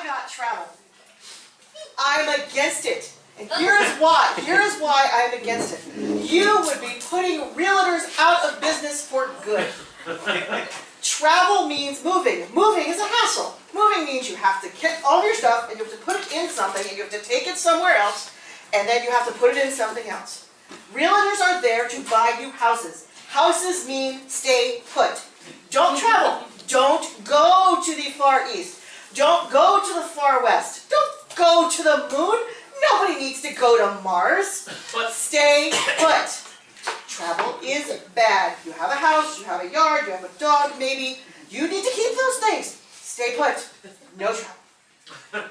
I got travel. I'm against it. And here's why. Here's why I'm against it. You would be putting realtors out of business for good. Travel means moving. Moving is a hassle. Moving means you have to get all your stuff and you have to put it in something and you have to take it somewhere else and then you have to put it in something else. Realtors are there to buy you houses. Houses mean stay put. Don't travel. Don't go to the far east. Don't go to the far west. Don't go to the moon. Nobody needs to go to Mars. But Stay put. Travel is bad. You have a house, you have a yard, you have a dog, maybe. You need to keep those things. Stay put. No travel.